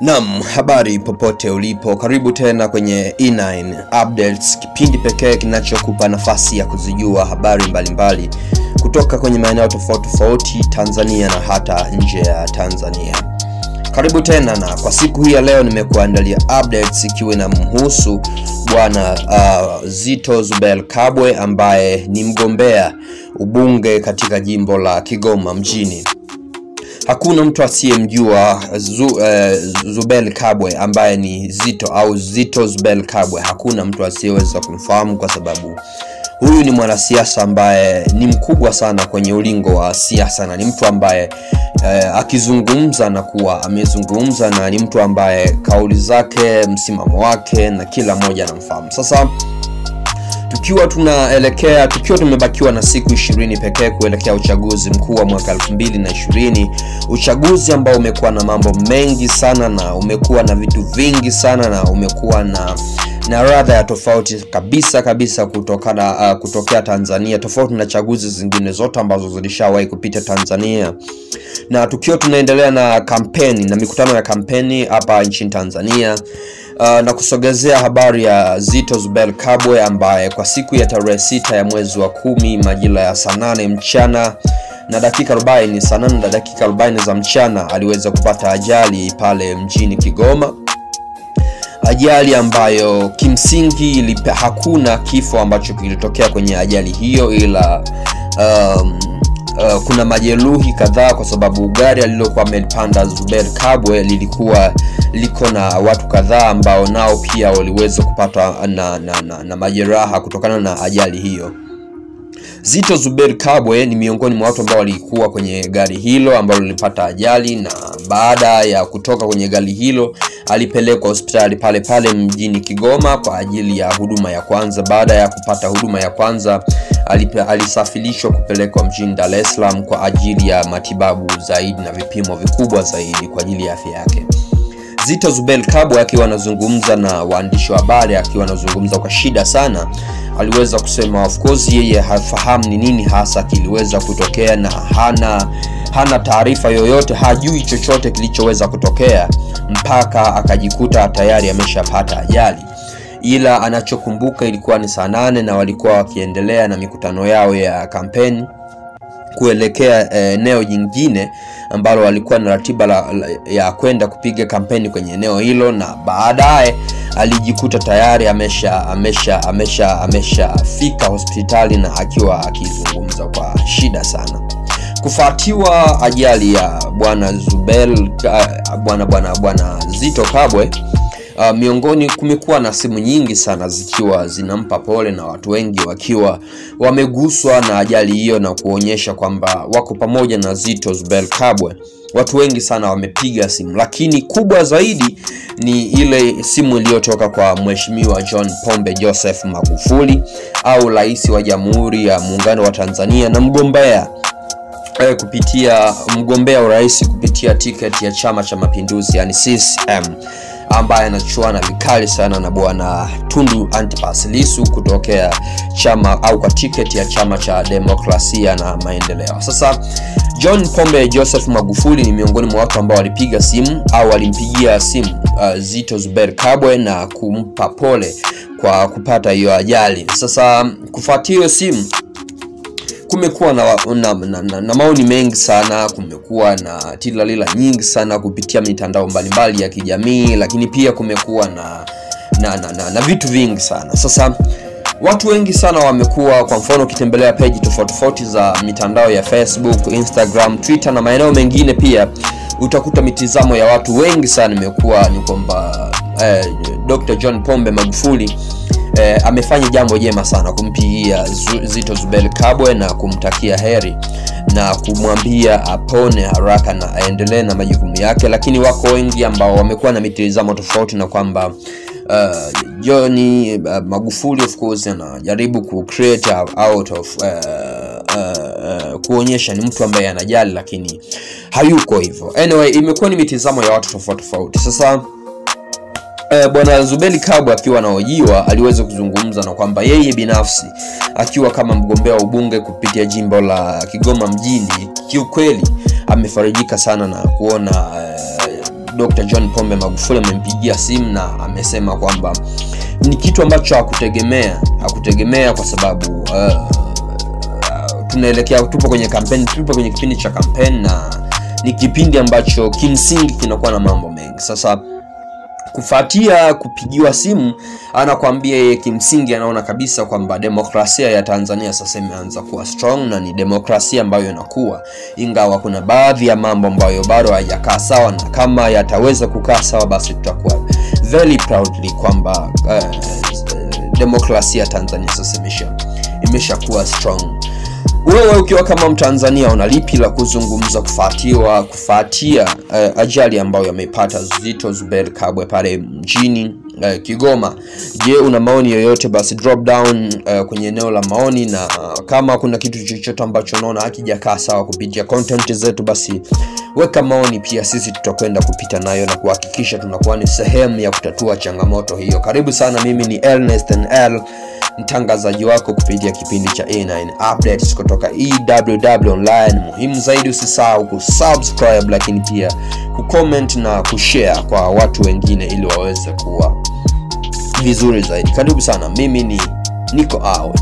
Naam, habari popote ulipo, karibu tena kwenye E9 Updates, kipindi pekee kinachokupa nafasi ya kuzijua habari mbalimbali mbali kutoka kwenye maeneo tofauti tofauti Tanzania na hata nje ya Tanzania. Karibu tena, na kwa siku hii ya leo nimekuandalia updates ikiwa inamhusu bwana uh, Zito Zubel Kabwe ambaye ni mgombea ubunge katika jimbo la Kigoma mjini. Hakuna mtu asiyemjua Zu, eh, Zubel Kabwe ambaye ni Zito au Zito Zubel Kabwe. Hakuna mtu asiyeweza kumfahamu kwa sababu huyu ni mwanasiasa ambaye ni mkubwa sana kwenye ulingo wa siasa na ni mtu ambaye eh, akizungumza na kuwa amezungumza na ni mtu ambaye kauli zake, msimamo wake na kila mmoja anamfahamu. Sasa tukiwa tunaelekea tukiwa tumebakiwa na siku ishirini pekee kuelekea uchaguzi mkuu wa mwaka elfu mbili na ishirini uchaguzi ambao umekuwa na mambo mengi sana na umekuwa na vitu vingi sana na umekuwa na na radha ya tofauti kabisa kabisa kutokana uh, kutokea Tanzania tofauti na chaguzi zingine zote ambazo zilishawahi kupita Tanzania. Na tukiwa tunaendelea na kampeni na mikutano ya kampeni hapa nchini Tanzania uh, na kusogezea habari ya Zito Zuberi Kabwe ambaye kwa siku ya tarehe sita ya mwezi wa kumi majira ya saa nane mchana na dakika 40 saa nane na dakika 40 za mchana aliweza kupata ajali pale mjini Kigoma. Ajali ambayo kimsingi ilipe, hakuna kifo ambacho kilitokea kwenye ajali hiyo ila um, uh, kuna majeruhi kadhaa kwa sababu gari alilokuwa amelipanda Zuber Kabwe lilikuwa liko na watu kadhaa ambao nao pia waliweza kupata na, na, na, na majeraha kutokana na ajali hiyo. Zito Zuber Kabwe ni miongoni mwa watu ambao walikuwa kwenye gari hilo ambalo lilipata ajali, na baada ya kutoka kwenye gari hilo alipelekwa hospitali pale pale mjini Kigoma kwa ajili ya huduma ya kwanza. Baada ya kupata huduma ya kwanza alisafirishwa kupelekwa mjini Dar es Salaam kwa ajili ya matibabu zaidi na vipimo vikubwa zaidi kwa ajili ya afya yake. Zito Zubel Kabwe akiwa anazungumza na waandishi wa habari, akiwa anazungumza kwa shida sana, aliweza kusema of course yeye hafahamu ni nini hasa kiliweza kutokea na hana hana taarifa yoyote, hajui chochote kilichoweza kutokea mpaka akajikuta tayari ameshapata ajali, ila anachokumbuka ilikuwa ni saa nane na walikuwa wakiendelea na mikutano yao ya kampeni kuelekea eneo jingine ambalo walikuwa na ratiba la, la, ya kwenda kupiga kampeni kwenye eneo hilo, na baadaye alijikuta tayari amesha amesha amesha ameshafika hospitali na akiwa akizungumza kwa shida sana, kufuatiwa ajali ya bwana Zubel bwana bwana bwana Zito Kabwe. Uh, miongoni kumekuwa na simu nyingi sana zikiwa zinampa pole na watu wengi wakiwa wameguswa na ajali hiyo na kuonyesha kwamba wako pamoja na Zito Zubel Kabwe. Watu wengi sana wamepiga simu, lakini kubwa zaidi ni ile simu iliyotoka kwa Mheshimiwa John Pombe Joseph Magufuli au rais wa Jamhuri ya Muungano wa Tanzania na mgombea eh, kupitia mgombea urais kupitia tiketi ya Chama cha Mapinduzi yani CCM ambaye anachuana vikali sana na bwana Tundu Antipas Lissu kutokea chama au kwa tiketi ya chama cha demokrasia na maendeleo. Sasa John Pombe Joseph Magufuli ni miongoni mwa watu ambao walipiga simu au walimpigia simu uh, Zito Zuberi Kabwe na kumpa pole kwa kupata hiyo ajali. Sasa kufuatia hiyo simu kumekuwa na, na, na, na, na maoni mengi sana, kumekuwa na tilalila nyingi sana kupitia mitandao mbalimbali ya kijamii, lakini pia kumekuwa na na, na, na na vitu vingi sana. Sasa watu wengi sana wamekuwa, kwa mfano, ukitembelea peji tofauti tofauti za mitandao ya Facebook, Instagram, Twitter na maeneo mengine pia utakuta mitizamo ya watu wengi sana imekuwa ni kwamba eh, Dr. John Pombe Magufuli eh, amefanya jambo jema sana kumpigia Zito Zuberi Kabwe na kumtakia heri na kumwambia apone haraka na aendelee na majukumu yake, lakini wako wengi ambao wamekuwa na mitizamo tofauti na kwamba uh, John uh, Magufuli of course anajaribu ku create out of uh, uh, uh, kuonyesha ni mtu ambaye anajali, lakini hayuko hivyo. Anyway, imekuwa ni mitizamo ya watu tofauti tofauti. Sasa Eh, bwana Zubeli Kabwe akiwa anaojiwa aliweza kuzungumza na kwamba yeye binafsi akiwa kama mgombea wa ubunge kupitia jimbo la Kigoma mjini, kiukweli amefarijika sana na kuona e, Dr. John Pombe Magufuli amempigia simu na amesema kwamba ni kitu ambacho hakutegemea hakutegemea kwa sababu uh, tunaelekea tupo kwenye kampeni tupo kwenye kipindi cha kampeni na ni kipindi ambacho kimsingi kinakuwa na mambo mengi sasa kufuatia kupigiwa simu anakwambia yeye kimsingi anaona kabisa kwamba demokrasia ya tanzania sasa imeanza kuwa strong na ni demokrasia ambayo inakuwa. Ingawa kuna baadhi ya mambo ambayo bado hayajakaa sawa na kama yataweza kukaa sawa basi tutakuwa very proudly kwamba uh, demokrasia ya tanzania sasa imesha imeshakuwa strong wewe ukiwa kama mtanzania una lipi la kuzungumza kufuatiwa kufuatia uh, ajali ambayo yamepata zito zuberi kabwe pale mjini uh, kigoma? Je una maoni yoyote? Basi drop down uh, kwenye eneo la maoni na uh, kama kuna kitu chochote ambacho unaona hakijakaa sawa kupitia content zetu basi weka maoni pia. Sisi tutakwenda kupita nayo na kuhakikisha tunakuwa ni sehemu ya kutatua changamoto hiyo. Karibu sana mimi ni Ernest L mtangazaji wako kupitia kipindi cha A9 updates kutoka EWW online. Muhimu zaidi, usisahau kusubscribe, lakini pia kucomment na kushare kwa watu wengine ili waweze kuwa vizuri zaidi. Karibu sana, mimi ni niko out.